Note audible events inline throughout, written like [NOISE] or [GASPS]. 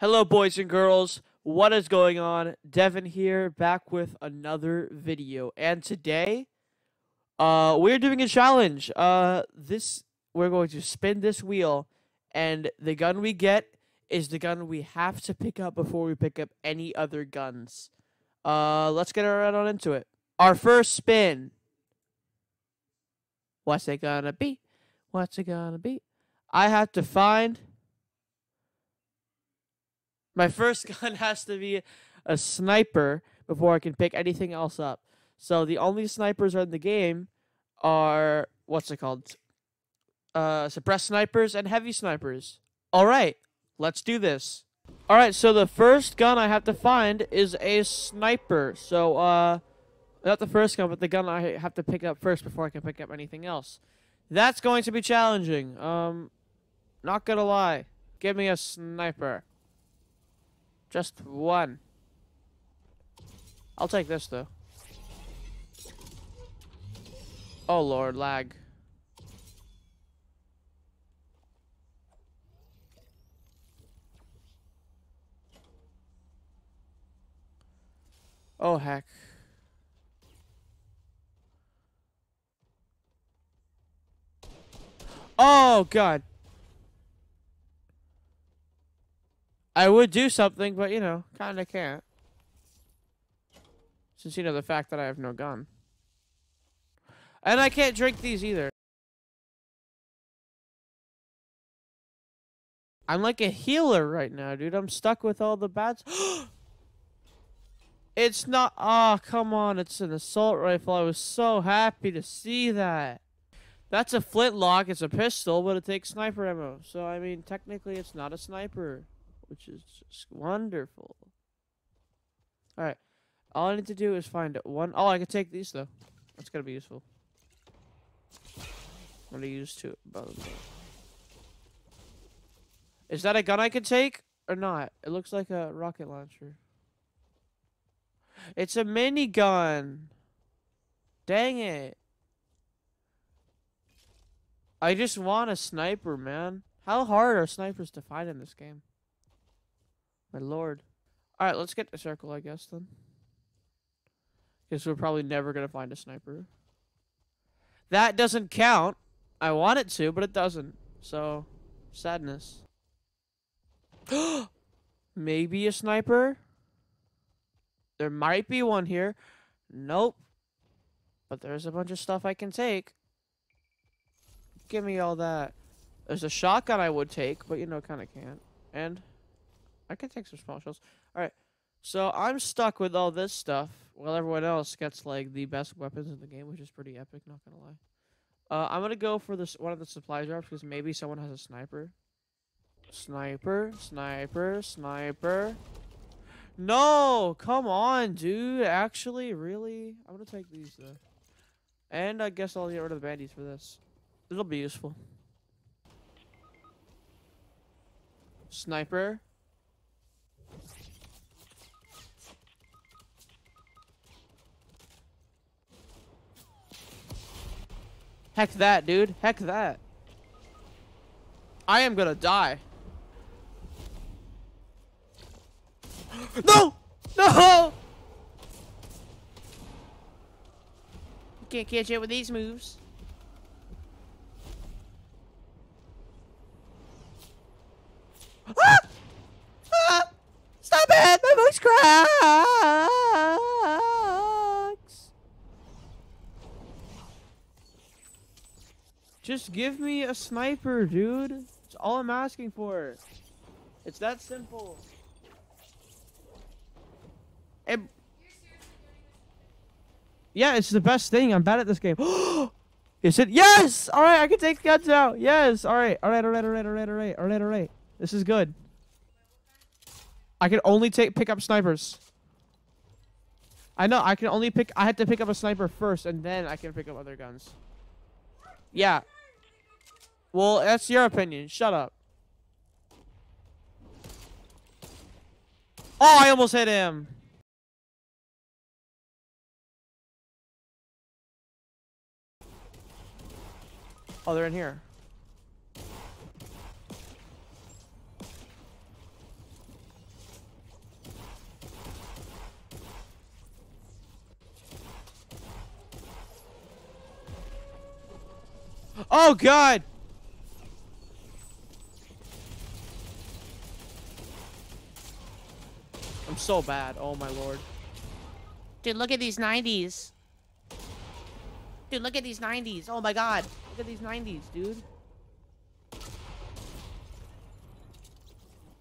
Hello, boys and girls. What is going on? Deven here, back with another video. And today, uh, we're doing a challenge. Uh, this we're going to spin this wheel, and the gun we get is the gun we have to pick up before we pick up any other guns. Uh, let's get right on into it. Our first spin. What's it gonna be? What's it gonna be? I have to find my first [LAUGHS] gun has to be a sniper before I can pick anything else up. So the only snipers in the game are what's it called? Uh, suppressed snipers and heavy snipers. All right, let's do this. All right, so the first gun I have to find is a sniper. So uh, not the first gun, but the gun I have to pick up first before I can pick up anything else. That's going to be challenging. Um, not gonna lie. Give me a sniper. Just one. I'll take this, though. Oh, Lord, lag. Oh, heck. Oh, God. I would do something, but, you know, kind of can't. Since, you know, the fact that I have no gun. And I can't drink these either. I'm like a healer right now, dude. I'm stuck with all the bats. [GASPS] it's not... Ah, oh, come on. It's an assault rifle. I was so happy to see that. That's a flintlock. It's a pistol, but it takes sniper ammo. So, I mean, technically, it's not a sniper which is just wonderful. Alright. All I need to do is find one. Oh, I can take these, though. That's going to be useful. I'm going to use two. Is that a gun I can take or not? It looks like a rocket launcher. It's a minigun. Dang it. I just want a sniper, man. How hard are snipers to find in this game? My lord. Alright, let's get the circle, I guess, then. Because we're probably never going to find a sniper. That doesn't count. I want it to, but it doesn't. So, sadness. [GASPS] Maybe a sniper? There might be one here. Nope. But there's a bunch of stuff I can take. Give me all that. There's a shotgun I would take, but you know, kind of can't. And I can take some small shells. Alright. So I'm stuck with all this stuff while everyone else gets like the best weapons in the game, which is pretty epic, not gonna lie. Uh, I'm gonna go for this one of the supply drops because maybe someone has a sniper. Sniper, sniper, sniper. No, come on, dude. Actually, really? I'm gonna take these though. And I guess I'll get rid of the bandies for this. It'll be useful. Sniper. Heck that, dude. Heck that. I am gonna die. [GASPS] no! No! Can't catch it with these moves. [GASPS] Ah! Ah! Stop it! My voice cracks! Just give me a sniper, dude. That's all I'm asking for. It's that simple. It yeah, it's the best thing. I'm bad at this game. [GASPS] Is it? Yes! Alright, I can take guns out. Yes! Alright, alright, alright, alright, alright, alright, alright, alright. This is good. I can only take pick up snipers. I know, I can only pick I had to pick up a sniper first and then I can pick up other guns. Yeah, well, that's your opinion. Shut up. Oh, I almost hit him. Oh, they're in here. Oh, God. So bad. Oh my lord. Dude, look at these 90s. Dude, look at these 90s. Oh my god. Look at these 90s, dude.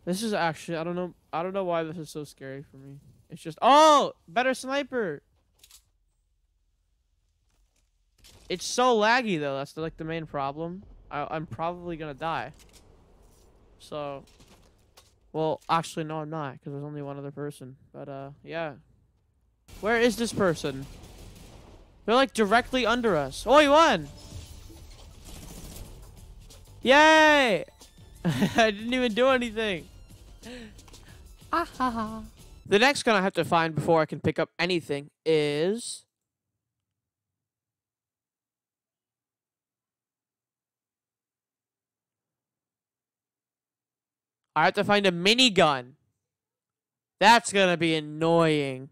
This is actually, I don't know, I don't know why this is so scary for me. It's just, oh, better sniper. It's so laggy though. That's like the main problem. I, I'm probably gonna die. So, well, actually, no, I'm not, because there's only one other person. But, uh, yeah. Where is this person? They're, like, directly under us. Oh, he won! Yay! [LAUGHS] I didn't even do anything. Ah, ha, ha. The next gun I have to find before I can pick up anything is... I have to find a minigun. That's gonna be annoying.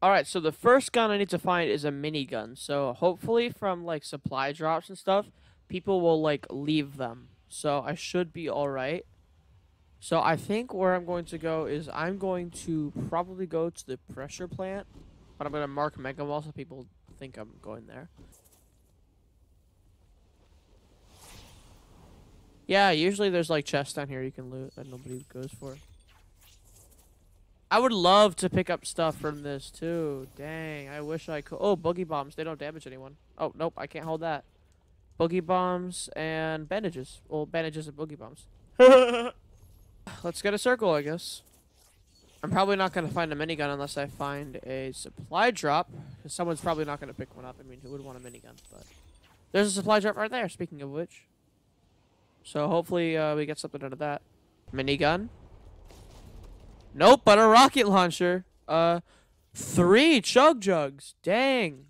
Alright, so the first gun I need to find is a minigun. So hopefully from like supply drops and stuff, people will like leave them. So I should be alright. So I think where I'm going to go is I'm going to probably go to the pressure plant. But I'm going to mark Mega Mall so people think I'm going there. Yeah, usually there's like chests down here you can loot that nobody goes for. I would love to pick up stuff from this too. Dang, I wish I could. Oh, boogie bombs. They don't damage anyone. Oh, nope, I can't hold that. Boogie bombs and bandages. Well, bandages and boogie bombs. [LAUGHS] Let's get a circle, I guess. I'm probably not going to find a minigun unless I find a supply drop. Because someone's probably not going to pick one up. I mean, who would want a minigun? But there's a supply drop right there, speaking of which. So hopefully uh, we get something out of that. Minigun. Nope, but a rocket launcher. Uh, three chug jugs. Dang.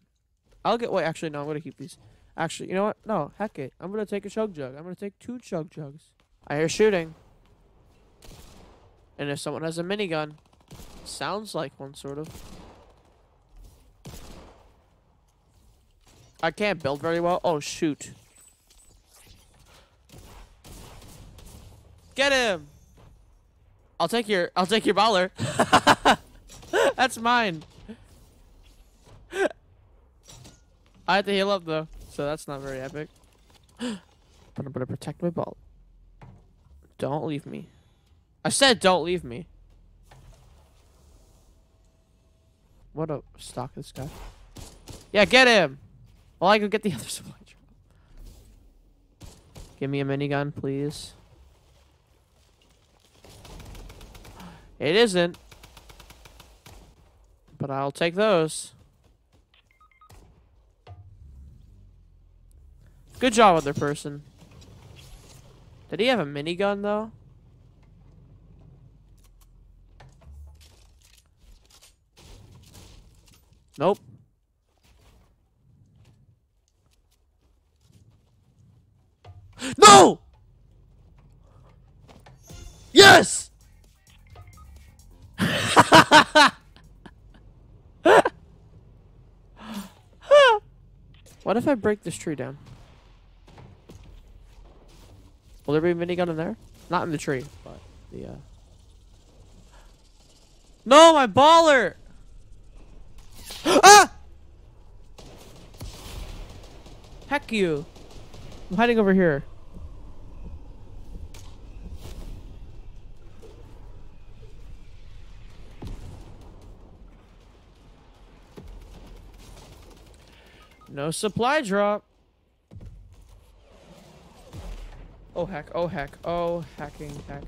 I'll get. Wait, actually, no. I'm gonna keep these. Actually, you know what? No, heck it. I'm gonna take a chug jug. I'm gonna take two chug jugs. I hear shooting. And if someone has a minigun, sounds like one sort of. I can't build very well. Oh shoot. Get him! I'll take your I'll take your baller. [LAUGHS] That's mine. I have to heal up though, so that's not very epic. [GASPS] but I'm gonna protect my ball. Don't leave me. I said don't leave me. What a stock this guy. Yeah, get him! Well, I can get the [LAUGHS] other supply drop. Give me a minigun, please. It isn't. But I'll take those. Good job, other person. Did he have a minigun, though? Nope. [GASPS] No! Yes! What if I break this tree down? Will there be a minigun in there? Not in the tree, but the, uh... No, my baller! ah! Heck you. I'm hiding over here. No supply drop. Oh heck, oh heck, oh hacking heck.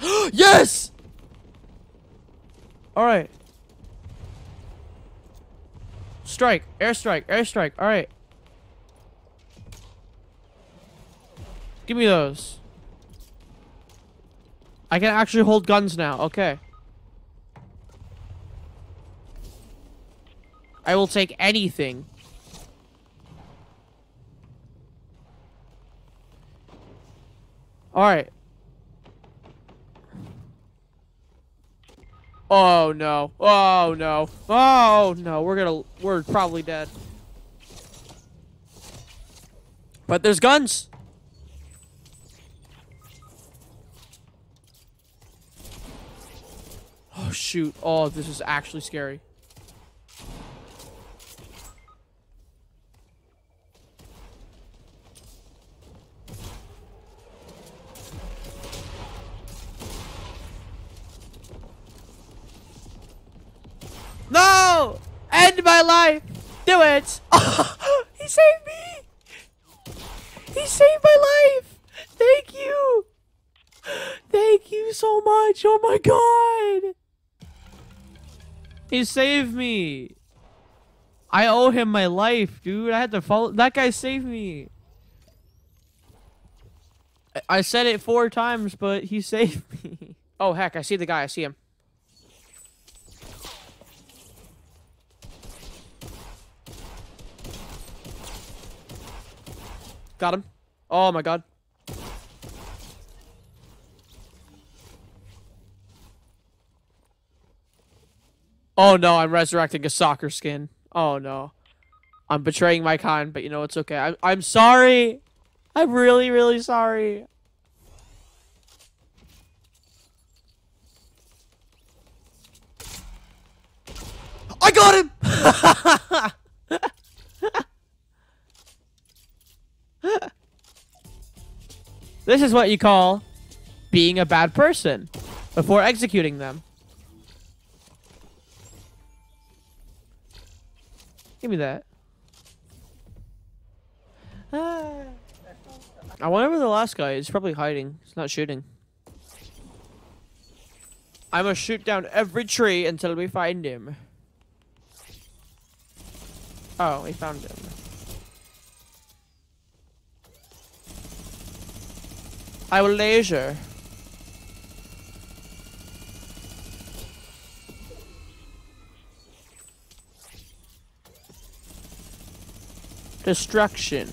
[GASPS] yes! Alright. Strike, airstrike, airstrike, alright. Give me those. I can actually hold guns now, okay. I will take anything. Alright. Oh no. Oh no. Oh no. We're gonna we're probably dead. But there's guns. Oh shoot. Oh, this is actually scary. No! End my life! Do it! [LAUGHS] he saved me! He saved my life! Thank you! Thank you so much! Oh my god! He saved me! I owe him my life, dude. I had to follow. That guy saved me. I- said it four times, but he [LAUGHS] saved me. Oh, heck. I see the guy. I see him. Got him. Oh my god. Oh no, I'm resurrecting a soccer skin. Oh no. I'm betraying my kind, but you know it's okay. I'm I'm sorry. I'm really, really sorry. I got him! [LAUGHS] [LAUGHS] [LAUGHS] This is what you call being a bad person before executing them. Give me that. Ah. I wonder where the last guy is. Probably hiding. He's not shooting. I must shoot down every tree until we find him. Oh, we found him. I will laser. Destruction.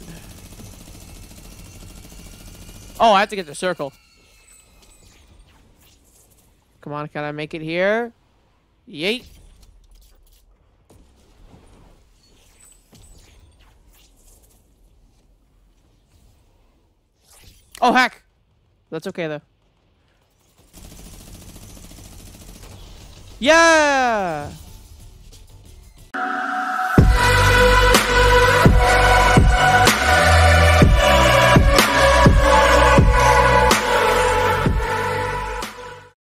Oh, I have to get the circle. Come on, can I make it here? Yeet. Oh, heck. That's okay, though. Yeah!